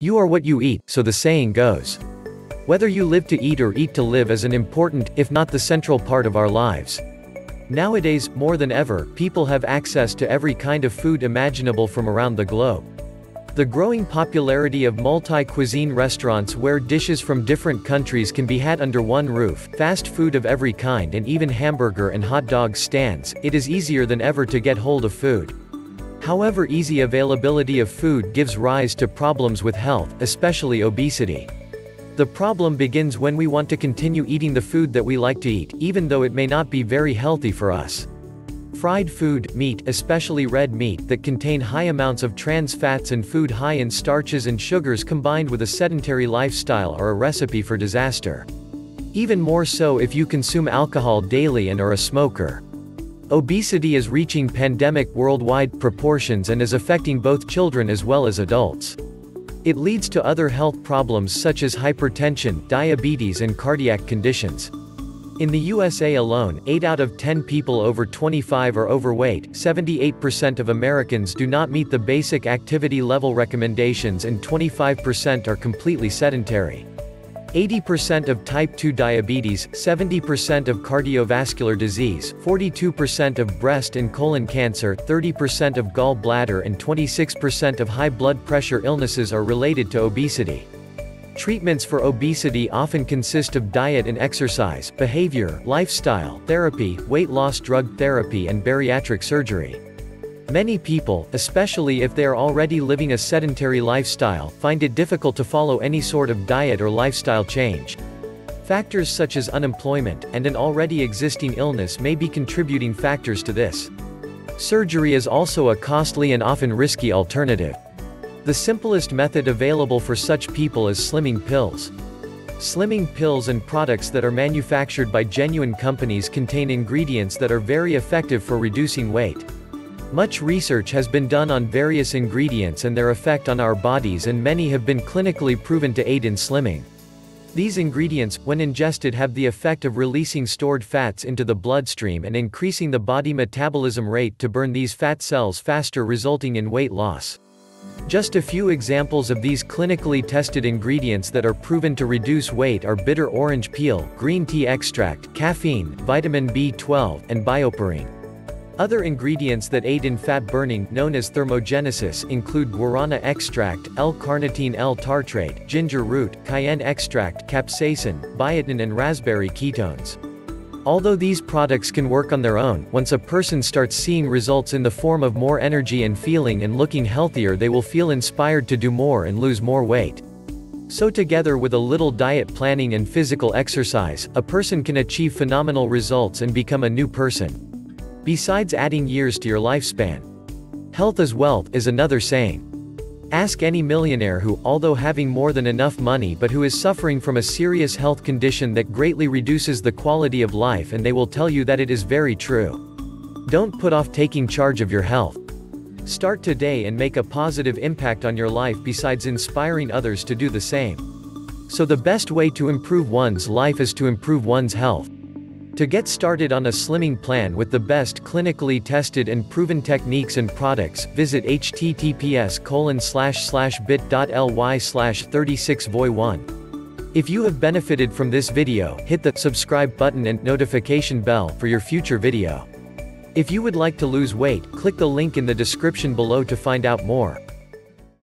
You are what you eat, so the saying goes. Whether you live to eat or eat to live is an important, if not the central part of our lives. Nowadays, more than ever, people have access to every kind of food imaginable from around the globe. The growing popularity of multi-cuisine restaurants where dishes from different countries can be had under one roof, fast food of every kind and even hamburger and hot dog stands, it is easier than ever to get hold of food. However easy availability of food gives rise to problems with health, especially obesity. The problem begins when we want to continue eating the food that we like to eat, even though it may not be very healthy for us. Fried food, meat, especially red meat, that contain high amounts of trans fats and food high in starches and sugars combined with a sedentary lifestyle are a recipe for disaster. Even more so if you consume alcohol daily and are a smoker. Obesity is reaching pandemic worldwide proportions and is affecting both children as well as adults. It leads to other health problems such as hypertension, diabetes and cardiac conditions. In the USA alone, 8 out of 10 people over 25 are overweight, 78% of Americans do not meet the basic activity level recommendations and 25% are completely sedentary. 80% of type 2 diabetes, 70% of cardiovascular disease, 42% of breast and colon cancer, 30% of gallbladder and 26% of high blood pressure illnesses are related to obesity. Treatments for obesity often consist of diet and exercise, behavior, lifestyle, therapy, weight loss drug therapy and bariatric surgery. Many people, especially if they are already living a sedentary lifestyle, find it difficult to follow any sort of diet or lifestyle change. Factors such as unemployment, and an already existing illness may be contributing factors to this. Surgery is also a costly and often risky alternative. The simplest method available for such people is slimming pills. Slimming pills and products that are manufactured by genuine companies contain ingredients that are very effective for reducing weight. Much research has been done on various ingredients and their effect on our bodies and many have been clinically proven to aid in slimming. These ingredients, when ingested have the effect of releasing stored fats into the bloodstream and increasing the body metabolism rate to burn these fat cells faster resulting in weight loss. Just a few examples of these clinically tested ingredients that are proven to reduce weight are bitter orange peel, green tea extract, caffeine, vitamin B12, and bioperine. Other ingredients that aid in fat burning, known as thermogenesis, include guarana extract, L-carnitine L-tartrate, ginger root, cayenne extract, capsaicin, biotin and raspberry ketones. Although these products can work on their own, once a person starts seeing results in the form of more energy and feeling and looking healthier they will feel inspired to do more and lose more weight. So together with a little diet planning and physical exercise, a person can achieve phenomenal results and become a new person. Besides adding years to your lifespan. Health is wealth, is another saying. Ask any millionaire who, although having more than enough money but who is suffering from a serious health condition that greatly reduces the quality of life and they will tell you that it is very true. Don't put off taking charge of your health. Start today and make a positive impact on your life besides inspiring others to do the same. So the best way to improve one's life is to improve one's health. To get started on a slimming plan with the best clinically tested and proven techniques and products, visit https bit.ly slash 36voy1. If you have benefited from this video, hit the subscribe button and notification bell for your future video. If you would like to lose weight, click the link in the description below to find out more.